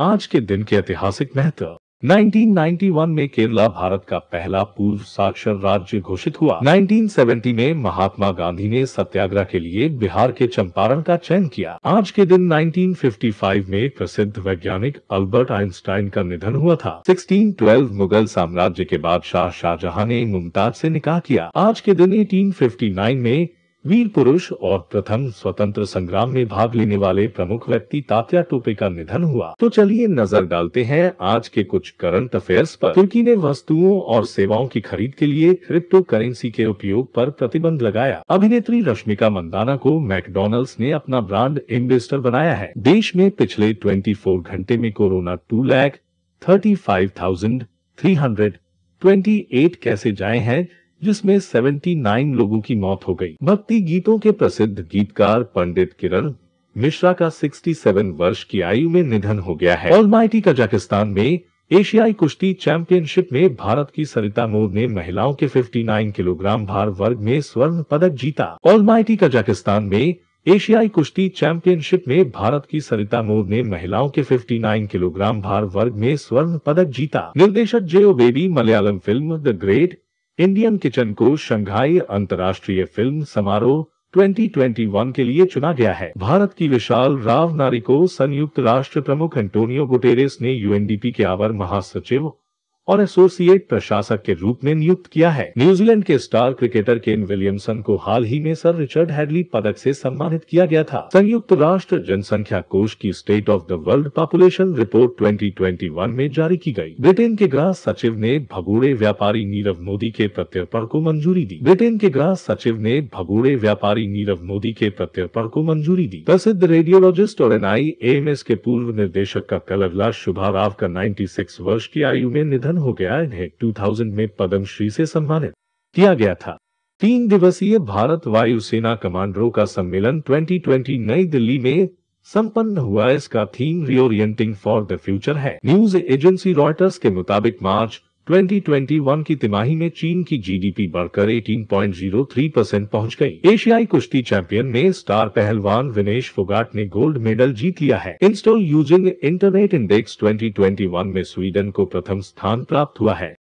आज के दिन के ऐतिहासिक महत्व। 1991 में केरला भारत का पहला पूर्व साक्षर राज्य घोषित हुआ। 1970 में महात्मा गांधी ने सत्याग्रह के लिए बिहार के चंपारण का चयन किया। आज के दिन 1955 में प्रसिद्ध वैज्ञानिक अल्बर्ट आइंस्टाइन का निधन हुआ था। 1612 मुगल साम्राज्य के बादशाह शाहजहां ने मुमताज़ से निकाह किया। आज के दिन 1859 में वीर पुरुष और प्रथम स्वतंत्र संग्राम में भाग लेने वाले प्रमुख व्यक्ति तात्या टोपे का निधन हुआ। तो चलिए नज़र डालते हैं आज के कुछ करंट अफेयर्स पर। तुर्की ने वस्तुओं और सेवाओं की खरीद के लिए क्रिप्टो करेंसी के उपयोग पर प्रतिबंध लगाया। अभिनेत्री रश्मिका मंदाना को मैकडोनल्ड्स ने अपना ब्रांड एम्बेसडर बनाया है। देश में पिछले 24 घंटे में corona two lakh thirty five thousand three hundred twenty eight cases जाए हैं? जिसमें 79 लोगों की मौत हो गई। भक्ति गीतों के प्रसिद्ध गीतकार पंडित किरण मिश्रा का 67 वर्ष की आयु में निधन हो गया है। ऑलमाइटी कजाकिस्तान में एशियाई कुश्ती चैंपियनशिप में भारत की सरिता मोर ने महिलाओं के 59 किलोग्राम भार वर्ग में स्वर्ण पदक जीता। ऑलमाइटी कजाकिस्तान में एशियाई कुश्ती चैंपियनशिप में भारत की सरिता मोर ने महिलाओं के 59 किलोग्राम भार वर्ग में स्वर्ण पदक जीता। निर्देशक जेओ बेबी मलयालम फ़िल्म द ग्रेट इंडियन किचन को शंघाई अंतर्राष्ट्रीय फ़िल्म समारोह 2021 के लिए चुना गया है। भारत की विशाल राव नारी को संयुक्त राष्ट्र प्रमुख एंटोनियो गुटेरेस ने यूएनडीपी के आवर महासचिव और एसोसिएट प्रशासक के रूप में नियुक्त किया है। न्यूजीलैंड के स्टार क्रिकेटर केन विलियमसन को हाल ही में सर रिचर्ड हैडली पदक से सम्मानित किया गया था। संयुक्त राष्ट्र जनसंख्या कोष की state of the world population report 2021 में जारी की गई। ब्रिटेन के गृह सचिव ने भगोड़े व्यापारी नीरव मोदी के प्रत्यर्पण को मंजूरी दी। ब्रिटेन के गृह सचिव ने भगोड़े व्यापारी नीरव मोदी के प्रत्यर्पण को मंजूरी दी। प्रसिद्ध रेडियोलॉजिस्ट और एन के पूर्व निर्देशक का कल अगला शुभा राव का नाइन्टी वर्ष की आयु में निधन निधन हो गया इन्हें 2000 में पद्मश्री से सम्मानित किया गया था। तीन दिवसीय भारत वायुसेना कमांडरों का सम्मेलन 2020 नई दिल्ली में संपन्न हुआ। इसका theme reorienting for the future है। न्यूज़ एजेंसी रॉयटर्स के मुताबिक मार्च 2021 की तिमाही में चीन की जीडीपी बढ़कर 18.03 परसेंट पहुँच गई। एशियाई कुश्ती चैंपियन में स्टार पहलवान विनेश फोगाट ने गोल्ड मेडल जीत लिया है। इंस्टॉल यूजिंग इंटरनेट इंडेक्स 2021 में स्वीडन को प्रथम स्थान प्राप्त हुआ है।